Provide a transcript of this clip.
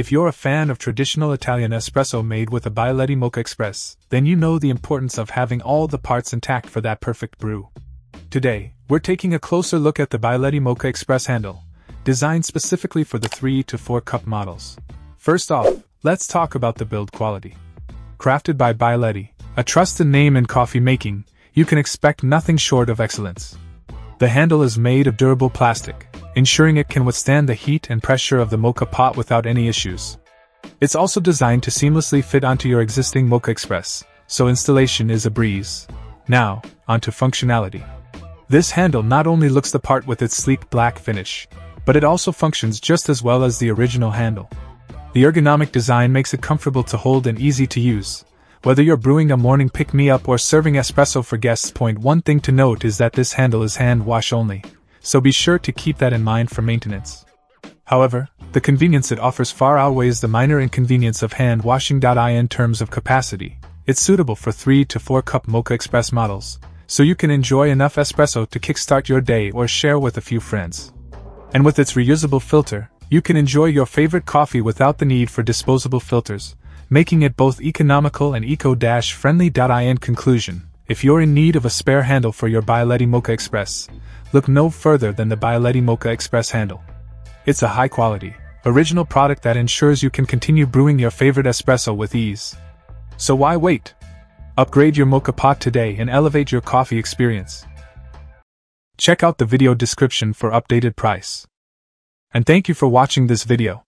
If you're a fan of traditional Italian espresso made with a Bialetti Moka Express, then you know the importance of having all the parts intact for that perfect brew. Today, we're taking a closer look at the Bialetti Moka Express handle, designed specifically for the 3 to 4 cup models. First off, let's talk about the build quality. Crafted by Bialetti, a trusted name in coffee making, you can expect nothing short of excellence. The handle is made of durable plastic, ensuring it can withstand the heat and pressure of the moka pot without any issues. It's also designed to seamlessly fit onto your existing Moka Express, so installation is a breeze. Now, onto functionality. This handle not only looks the part with its sleek black finish, but it also functions just as well as the original handle. The ergonomic design makes it comfortable to hold and easy to use. Whether you're brewing a morning pick me up or serving espresso for guests, point one thing to note is that this handle is hand wash only so be sure to keep that in mind for maintenance. However, the convenience it offers far outweighs the minor inconvenience of hand washing. In terms of capacity, it's suitable for 3 to 4 cup Moka Express models, so you can enjoy enough espresso to kickstart your day or share with a few friends. And with its reusable filter, you can enjoy your favorite coffee without the need for disposable filters, making it both economical and eco-friendly. In conclusion, if you're in need of a spare handle for your Bialetti Moka Express, look no further than the Bialetti Moka Express handle. It's a high quality, original product that ensures you can continue brewing your favorite espresso with ease. So why wait? Upgrade your moka pot today and elevate your coffee experience. Check out the video description for updated price. And thank you for watching this video.